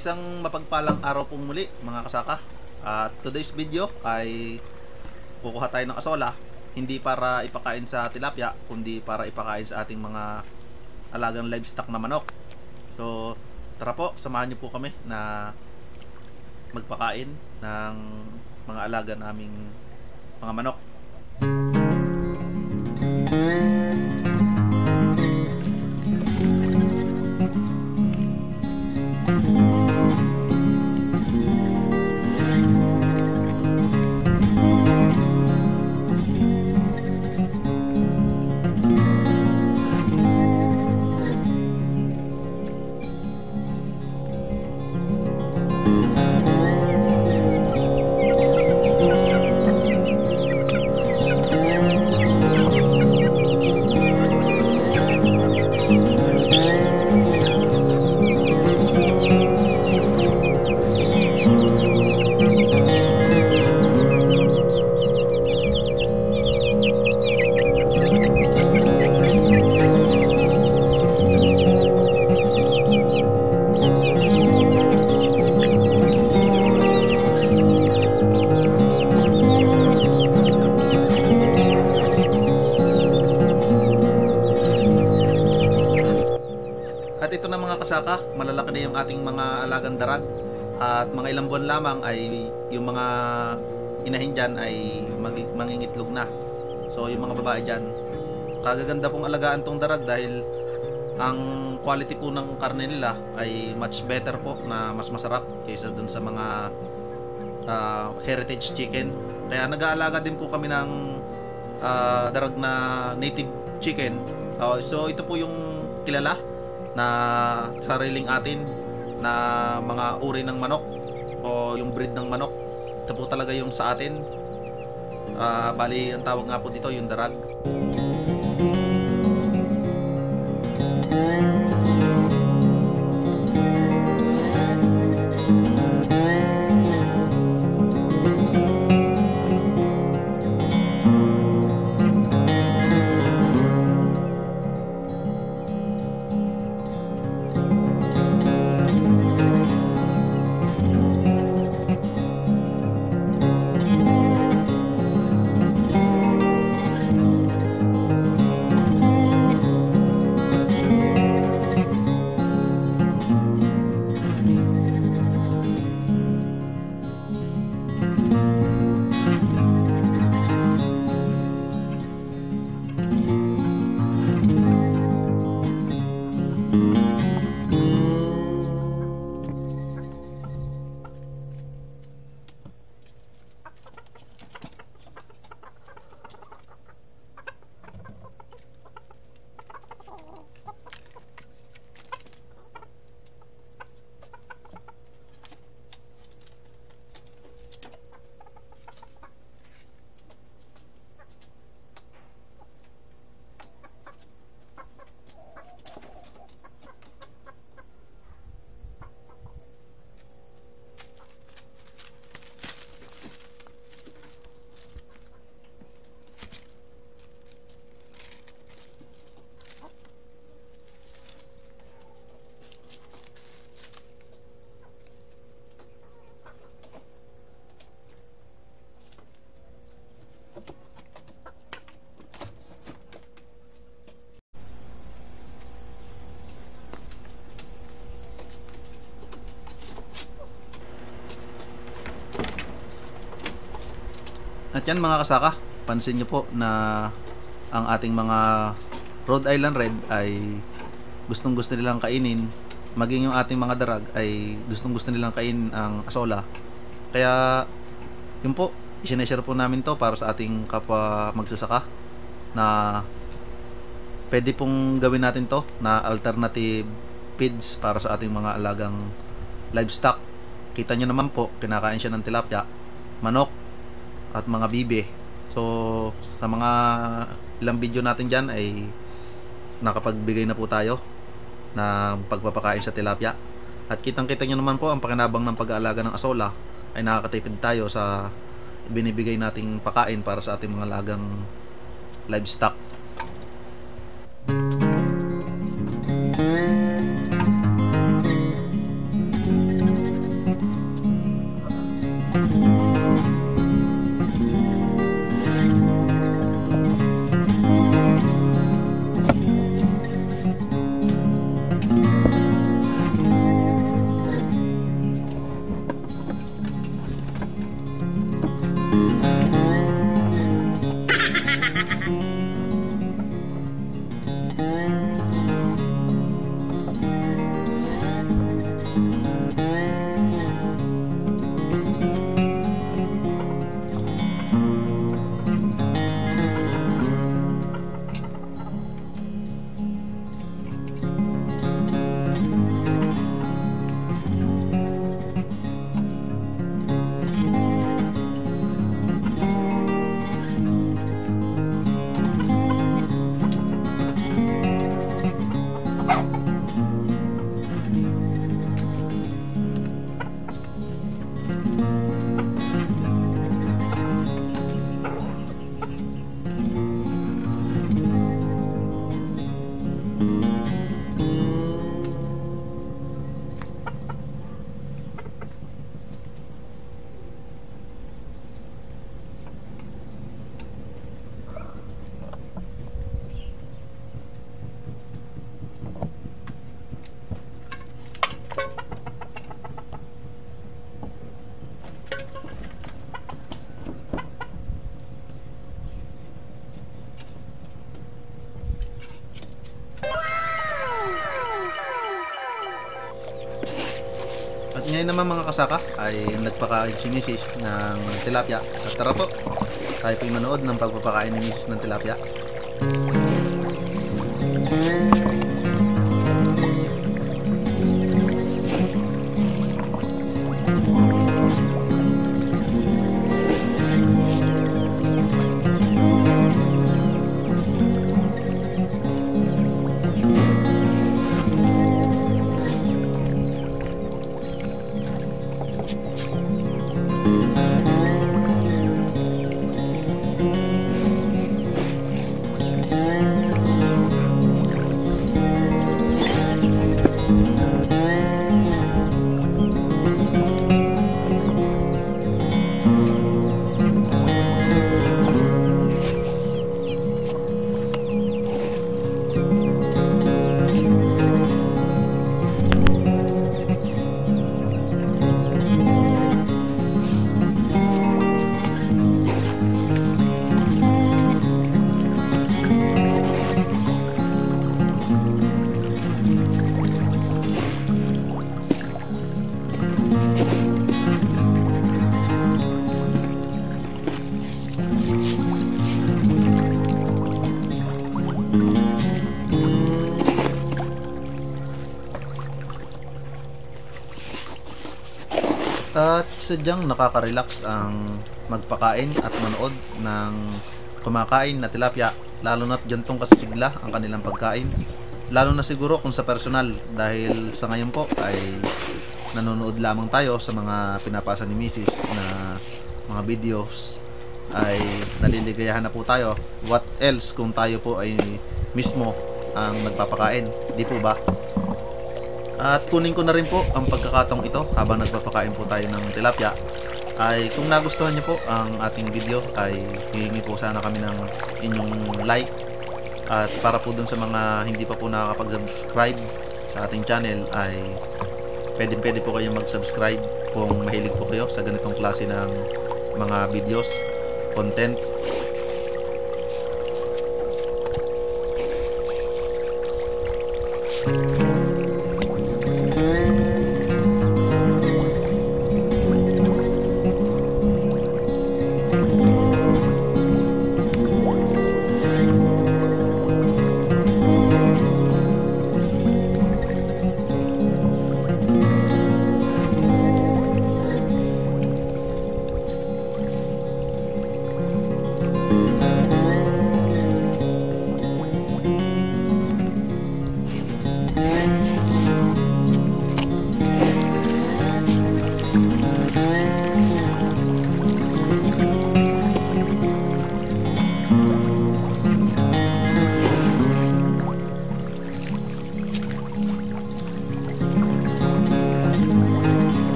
Isang mapagpalang araw pong muli mga kasaka. At today's video ay kukuha tayo ng asola hindi para ipakain sa tilapia kundi para ipakain sa ating mga alagang livestock na manok. So tara po, samahan niyo po kami na magpakain ng mga alaga naming mga manok. At ito na mga kasaka, malalaki na yung ating mga alagang darag at mga ilang buwan lamang ay yung mga inahin dyan ay mag- mangingitlog na. So yung mga babae dyan, kagaganda pong alagaan tong darag dahil ang quality po ng karne nila ay much better po na mas masarap kaysa dun sa mga ah, heritage chicken. Kaya nag-aalaga din po kami ng ah, darag na native chicken. Oh, so ito po yung kilala na sariling atin na mga uri ng manok o yung breed ng manok. Ito po talaga yung sa atin. Ah, bali, ang tawag nga po dito yung darag. At yan mga kasaka, pansin nyo po na ang ating mga Rhode Island Red ay gustong gusto nilang kainin. Maging yung ating mga darag ay gustong gusto nilang kainin ang asola. Kaya yun po isineshare po namin to para sa ating kapwa magsasaka na pwede pong gawin natin to na alternative feeds para sa ating mga alagang livestock. Kita nyo naman po kinakain siya ng tilapia manok at mga bibe so sa mga ilang video natin dyan ay nakapagbigay na po tayo ng pagpapakain sa tilapia. At kitang kita nyo naman po ang pakinabang ng pag-aalaga ng asola ay nakakatipid tayo sa binibigay nating pakain para sa ating mga lagang livestock At ngayon naman mga kasaka ay nagpakain si Mrs. ng tilapia. At tara po, tayo po'y manood ng pagpapakain ni Mrs. ng tilapia. At sadyang nakaka-relax ang magpakain at manood ng kumakain na tilapia lalo na't gantong kasisigla ang kanilang pagkain. Lalo na siguro kung sa personal dahil sa ngayon po ay nanonood lamang tayo sa mga pinapasa ni Mrs. na mga videos ay naliligayahan na po tayo. What else kung tayo po ay mismo ang nagpapakain di po ba at kunin ko na rin po ang pagkakataong ito habang nagpapakain po tayo ng tilapia ay kung nagustuhan niyo po ang ating video ay hihingi po sana kami ng inyong like at para po dun sa mga hindi pa po nakakapag-subscribe sa ating channel ay pwede pwede po kayong mag-subscribe kung mahilig po kayo sa ganitong klase ng mga videos, content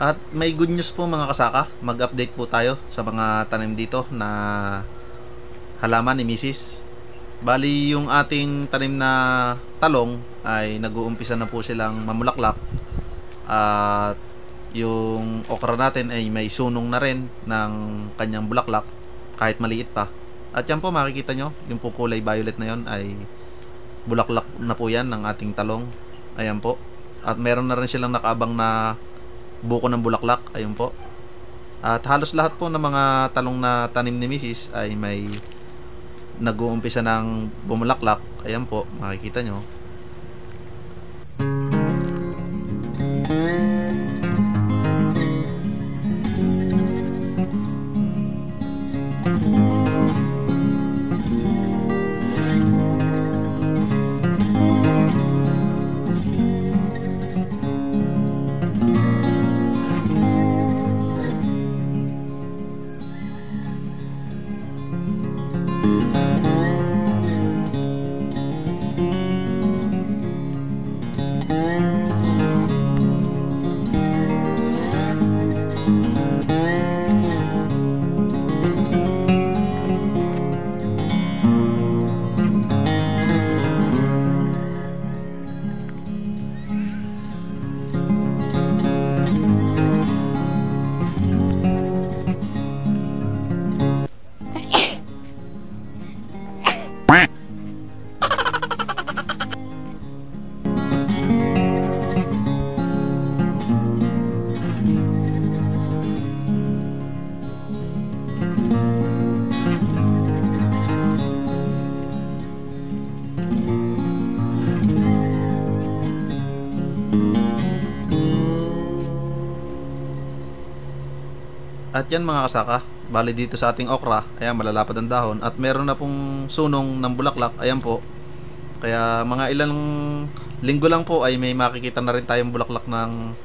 At may good news po mga kasaka. Mag-update po tayo sa mga tanim dito na halaman ni Mrs. Bali yung ating tanim na talong ay nag-uumpisa na po silang mamulaklak. At yung okra natin ay may sunong na rin ng kanyang bulaklak kahit maliit pa. At yan po makikita nyo, yung po kulay violet na yon ay bulaklak na po yan ng ating talong. Ayan po. At meron na rin silang nakaabang na buko ng bulaklak. Ayun po. At halos lahat po ng mga talong na tanim ni Mrs. ay may nag-uumpisa ng bumulaklak. Ayan po, makikita nyo. At yan mga kasaka, bali dito sa ating okra, ayan malalapad ang dahon at meron na pong sunong ng bulaklak, ayan po. Kaya mga ilang linggo lang po ay may makikita na rin tayong bulaklak ng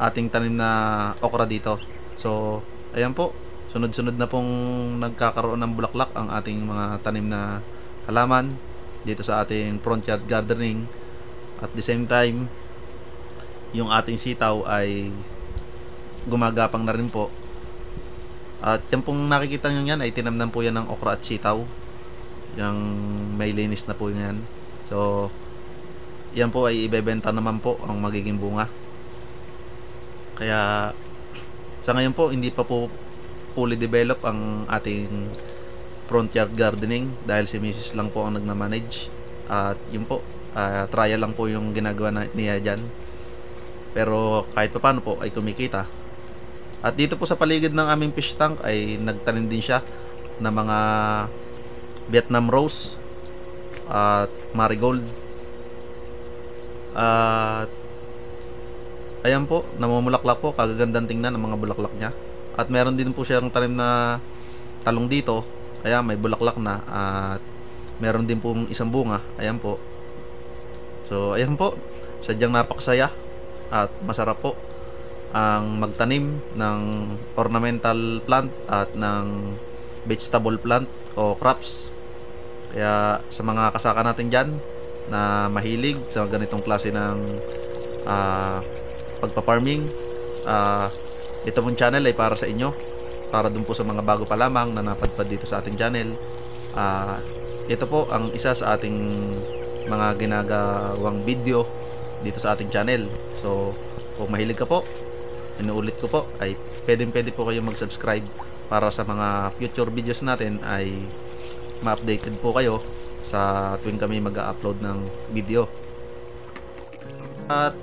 ating tanim na okra dito. So, ayan po, sunod-sunod na pong nagkakaroon ng bulaklak ang ating mga tanim na halaman dito sa ating front yard gardening. At the same time, yung ating sitaw ay gumagapang na rin po at yan pong nakikita nyo yan ay tinamnan po yan ng okra at sitaw. Yung may linis na po yan. So, yan po ay ibebenta naman po ang magiging bunga. Kaya, sa ngayon po, hindi pa po fully develop ang ating front yard gardening dahil si Mrs. lang po ang nagmamanage. At yun po, uh, trial lang po yung ginagawa na, niya dyan. Pero kahit pa paano po ay kumikita at dito po sa paligid ng aming fish tank ay nagtanim din siya ng mga Vietnam Rose at Marigold. At ayan po, namumulaklak po, kagagandang tingnan ang mga bulaklak niya. At meron din po siyang tanim na talong dito. Kaya may bulaklak na at meron din pong isang bunga. Ayan po. So, ayan po. Sadyang napakasaya at masarap po ang magtanim ng ornamental plant at ng vegetable plant o crops. Kaya sa mga kasaka natin dyan na mahilig sa ganitong klase ng uh, pagpa-farming, uh, ito pong channel ay para sa inyo. Para dun po sa mga bago pa lamang na napadpad dito sa ating channel. Uh, ito po ang isa sa ating mga ginagawang video dito sa ating channel. So, kung mahilig ka po, inuulit ko po ay pwedeng pwede po kayo mag-subscribe para sa mga future videos natin ay ma-updated po kayo sa tuwing kami mag-upload ng video. At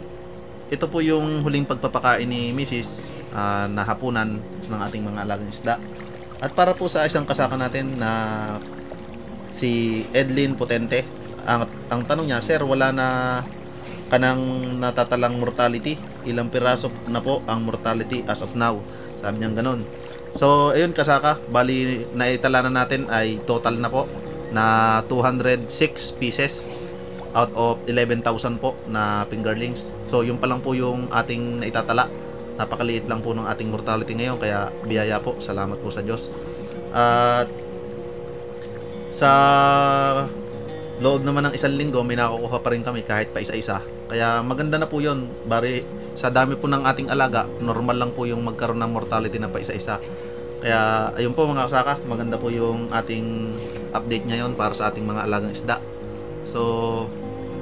ito po yung huling pagpapakain ni Mrs. Uh, na hapunan ng ating mga alagang isda. At para po sa isang kasaka natin na si Edlin Potente, ang, ang tanong niya, Sir, wala na kanang natatalang mortality ilang piraso na po ang mortality as of now. Sabi niya ganun. So ayun kasaka bali naitala na natin ay total na po na 206 pieces out of 11,000 po na fingerlings. So yun pa lang po yung ating naitatala. Napakaliit lang po ng ating mortality ngayon kaya biyaya po. Salamat po sa Diyos. At sa loob naman ng isang linggo may nakukuha pa rin kami kahit pa isa-isa Kaya maganda na po yun. Bari, sa dami po ng ating alaga, normal lang po yung magkaroon ng mortality na pa isa-isa. Kaya, ayun po mga kasaka, maganda po yung ating update ngayon para sa ating mga alagang isda. So,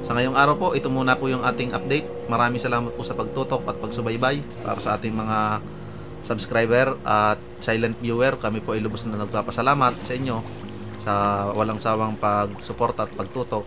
sa ngayong araw po, ito muna po yung ating update. Maraming salamat po sa pagtutok at pagsubaybay para sa ating mga subscriber at silent viewer. Kami po ay lubos na nagpapasalamat sa inyo sa walang sawang pagsuporta at pagtutok.